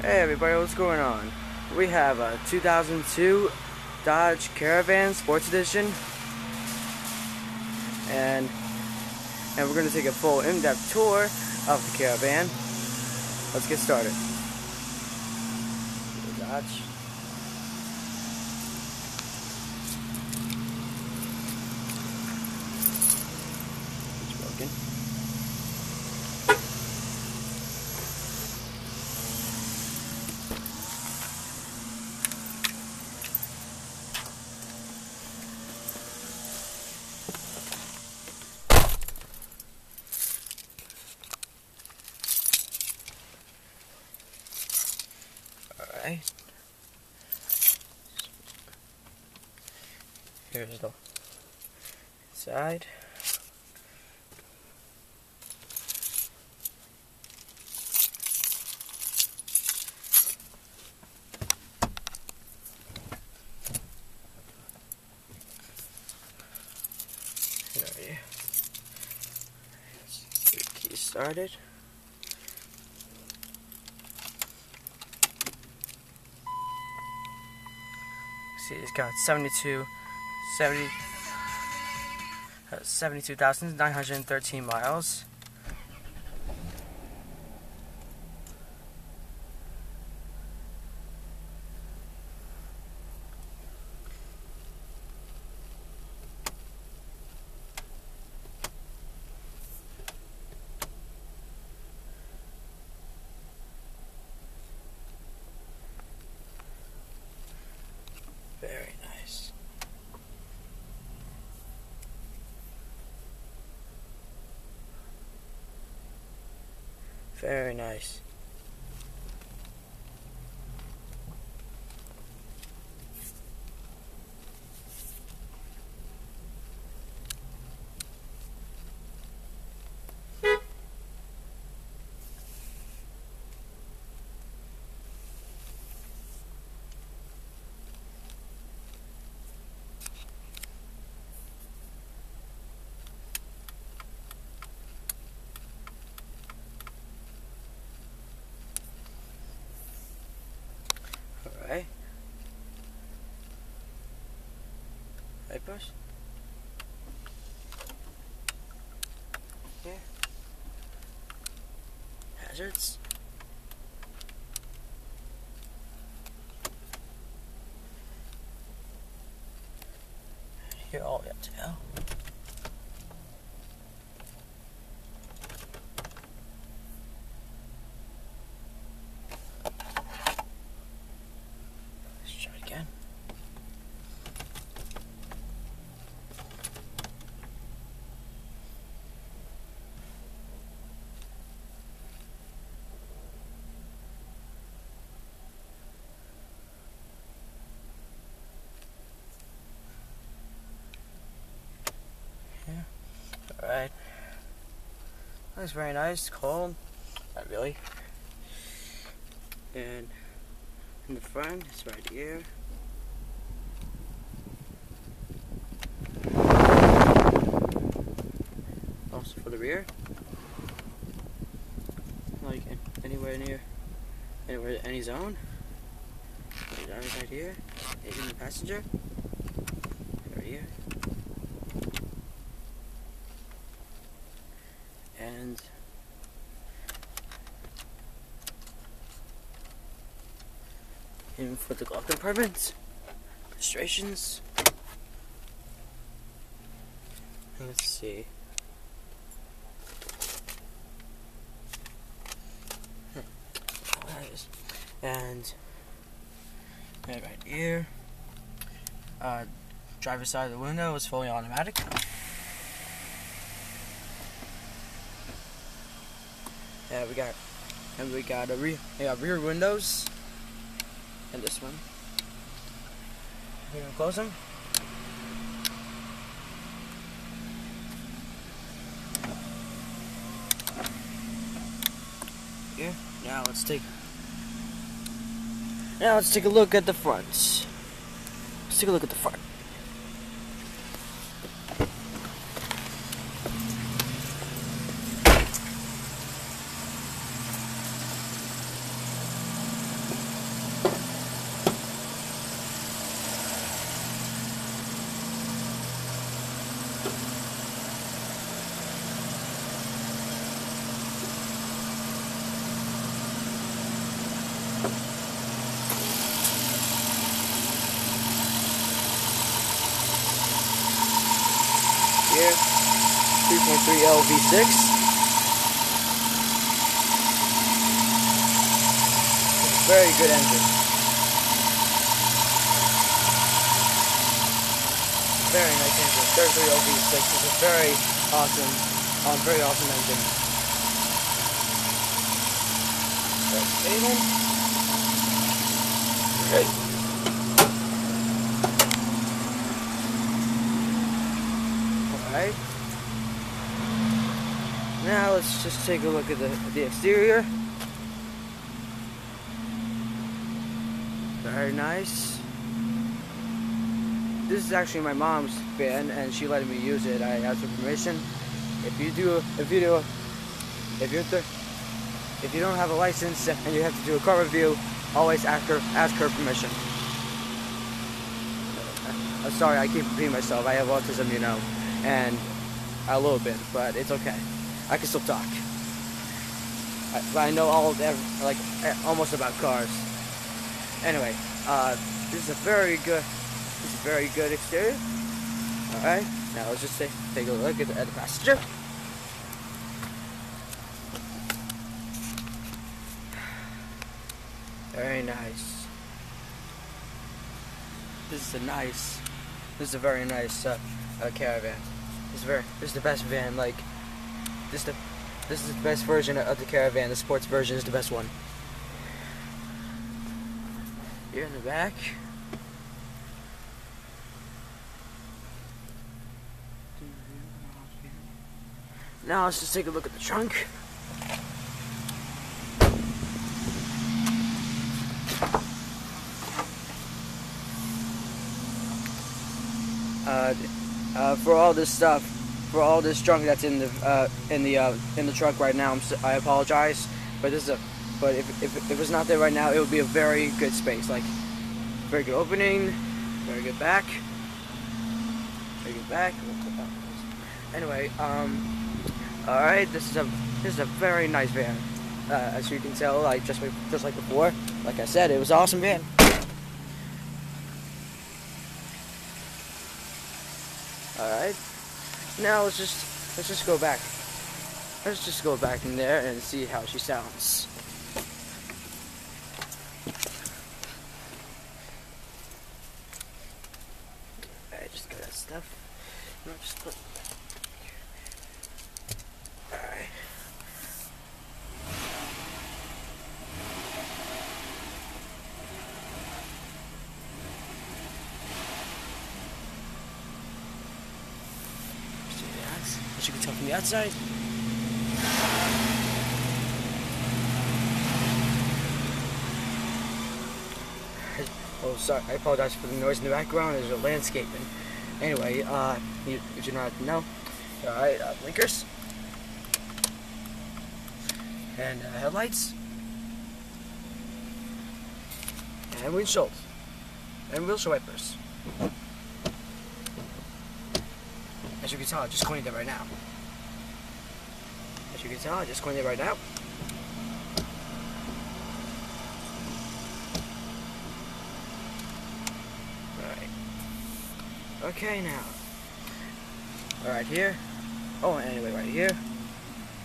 Hey everybody, what's going on? We have a 2002 Dodge Caravan Sports Edition and and we're going to take a full in-depth tour of the Caravan. Let's get started. Dodge. It's broken. Alright. Here's the side. Started. See, it's got 72, 70, uh, 72,913 miles. Very nice. Very nice. Alright. Push. Yeah. Hazards. Here, all way up to now. Let's try it again. Yeah. Alright. That's very nice. Cold. Not really. And in the front, it's right here. Also for the rear. Like an- anywhere near, anywhere, any zone. Right here. Even the passenger. Right here. And in for the glove compartment, registrations. And Let's see. Hmm. And right, here. Uh, driver's side of the window is fully automatic. Yeah, we got, and we got a rear, got rear windows, and this one. We're gonna close them. Here. Now let's take. Now let's take a look at the front. Let's take a look at the front. 33L V6. Very good engine. Very nice engine. 33L V6 is a very awesome, um, very awesome engine. Okay. Alright. Now let's just take a look at the, the exterior. Very nice. This is actually my mom's van and she let me use it. I asked her permission. If you do, you do, if you're there, if you don't have a license and you have to do a car review, always ask her, ask her permission. I'm sorry, I keep repeating myself. I have autism, you know and a little bit, but it's okay. I can still talk. I, but I know all of like almost about cars. Anyway, uh, this is a very good, this is a very good exterior. All right, now let's just take take a look at the, at the passenger. Very nice. This is a nice, this is a very nice uh, uh, caravan. This is very, this is the best van. Like, this the, this is the best version of the caravan. The sports version is the best one. Here in the back. Now let's just take a look at the trunk. Uh, uh, for all this stuff, for all this junk that's in the uh, in the uh, in the truck right now. I'm, I apologize, but this is a but if, if, if it's not there right now, it would be a very good space. Like very good opening, very good back, very good back. Anyway, um, all right, this is a this is a very nice van. Uh, as you can tell, like just just like before, like I said, it was an awesome van. Alright. Now let's just let's just go back. Let's just go back in there and see how she sounds. I just got that stuff. No, just put as you can tell from the outside. Oh, sorry, I apologize for the noise in the background. There's a landscaping. Anyway, uh, you, if you not know, alright, uh, blinkers. And uh, headlights. And windshield. And windshield wipers. As you can tell, I just cleaned it right now. As you can tell, I just cleaned it right now. Alright. Okay, now. Alright, here. Oh, anyway, right here.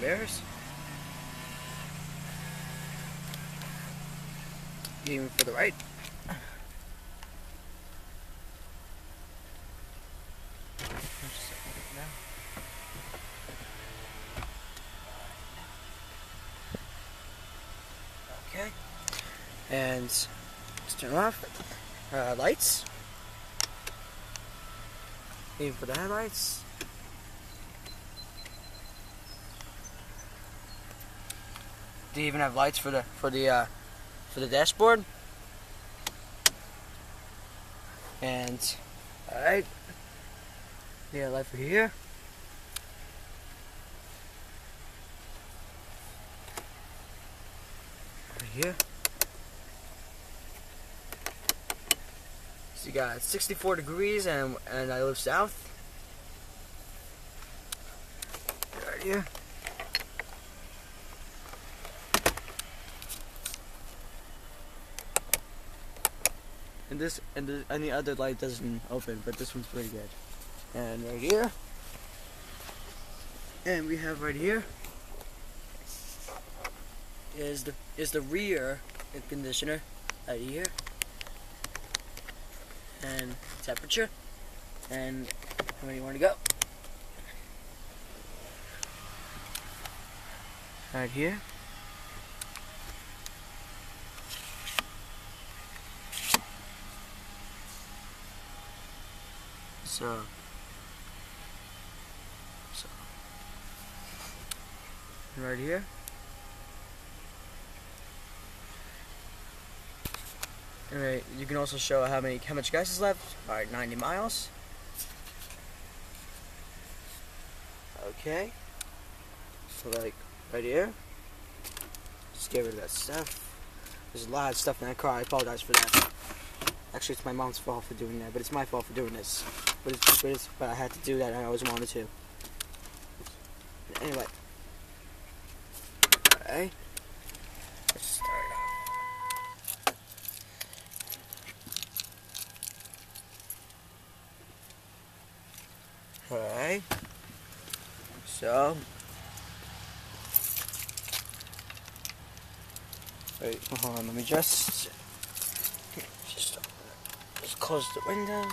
Mirrors. Even for the right. Okay. Let's turn off. Uh, lights. Even for the headlights. Do you even have lights for the for the uh, for the dashboard? And all right. Yeah, light for here. here. You got 64 degrees and and I live south. Right here. And this and the the other light doesn't open, but this one's pretty good. And right here. And we have right here is the is the rear air conditioner right here and temperature. And where you want to go? Right here. So. So. Right here Alright, you can also show how many how much gas is left. Alright, 90 miles. Okay. So like right here. Just get rid of that stuff. There's a lot of stuff in that car. I apologize for that. Actually, it's my mom's fault for doing that, but it's my fault for doing this. But it's, but, it's, but I had to do that. I always wanted to. Anyway. Okay. Let's start off. Alright. So. Wait, hold on, let me just. Just, just close the windows.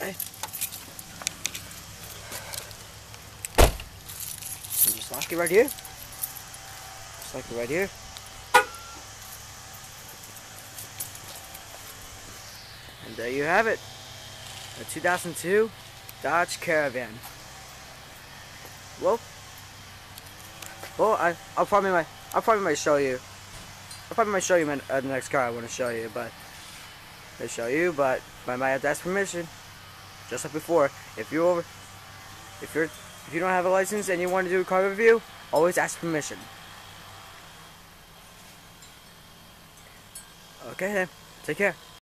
Hey. And just lock it right here. Just like it right here. And there you have it. A 2002 Dodge Caravan. Well, well, I, I'll probably might, I'll probably might show you. I'll probably might show you my, uh, the next car I want to show you, but I show you, but I might have to ask permission. Just like before, if you're over, if you're, if you don't have a license and you want to do a car review, always ask permission. Okay then, take care.